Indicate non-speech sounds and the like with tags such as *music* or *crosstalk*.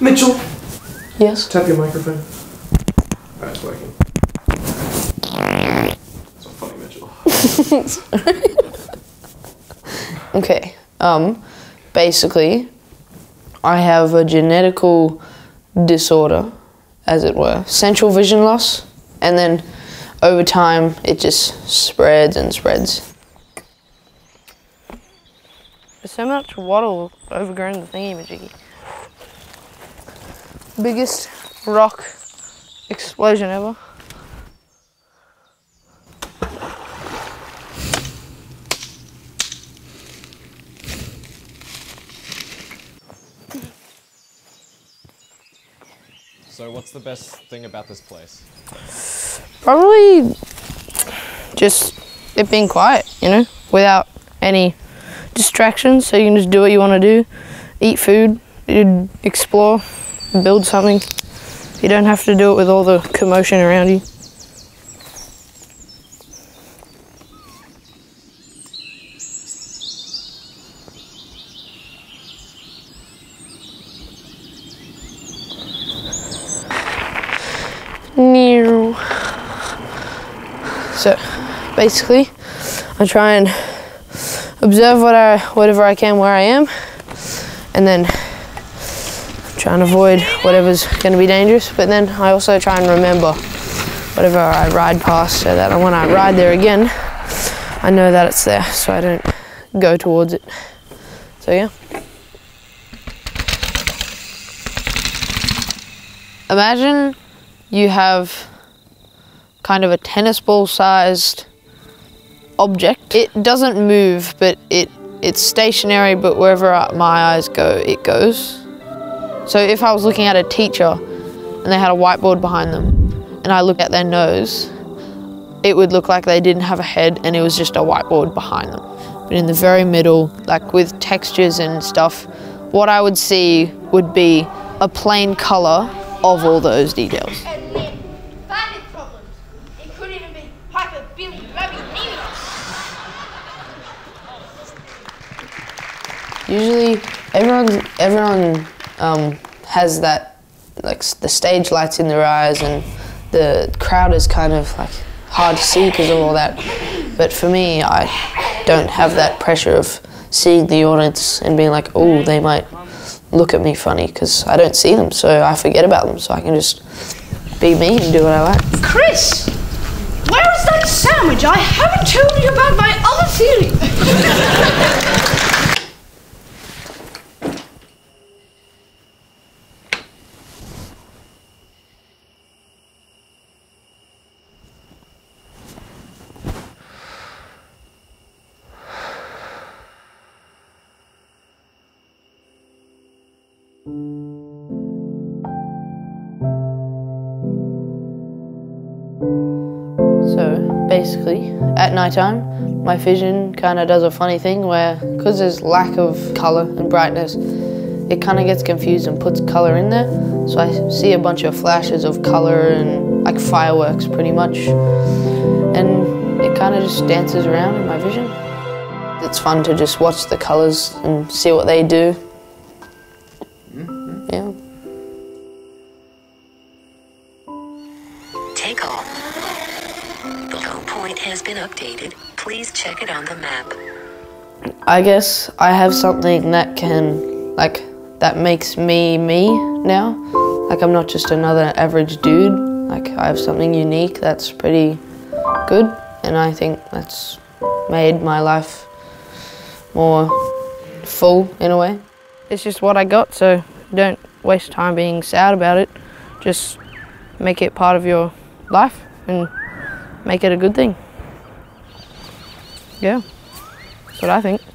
Mitchell, Yes. tap your microphone. Oh, it's working. It's not funny, Mitchell. *laughs* Okay. Um, basically, I have a genetical disorder, as it were, central vision loss, and then over time it just spreads and spreads. There's so much wattle overgrown the thingy majiggy. Biggest rock explosion ever. So, what's the best thing about this place? Probably just it being quiet, you know, without any distractions. So you can just do what you want to do, eat food, explore, build something. You don't have to do it with all the commotion around you. So basically, I try and observe what I, whatever I can where I am, and then try and avoid whatever's going to be dangerous. But then I also try and remember whatever I ride past, so that when I ride there again, I know that it's there, so I don't go towards it. So yeah. Imagine you have kind of a tennis ball sized object. It doesn't move, but it it's stationary, but wherever my eyes go, it goes. So if I was looking at a teacher and they had a whiteboard behind them and I look at their nose, it would look like they didn't have a head and it was just a whiteboard behind them. But in the very middle, like with textures and stuff, what I would see would be a plain color of all those details. and Lynn. Bandit problems. It could even be Piper, Billy, Rabbit, Usually, everyone everyone um, has that like the stage lights in their eyes, and the crowd is kind of like hard to see because of all that. But for me, I don't have that pressure of seeing the audience and being like, oh, they might look at me funny because I don't see them, so I forget about them, so I can just be me and do what I like. Chris, where is that sandwich? I haven't told you about my other theory. *laughs* basically, at nighttime, my vision kind of does a funny thing where, because there's lack of color and brightness, it kind of gets confused and puts color in there. So I see a bunch of flashes of color and like fireworks pretty much. And it kind of just dances around in my vision. It's fun to just watch the colors and see what they do. Mm-hmm. Yeah. Take off. Point has been updated. Please check it on the map. I guess I have something that can, like, that makes me me now. Like, I'm not just another average dude. Like, I have something unique that's pretty good, and I think that's made my life more full in a way. It's just what I got, so don't waste time being sad about it. Just make it part of your life and make it a good thing. Yeah, that's what I think.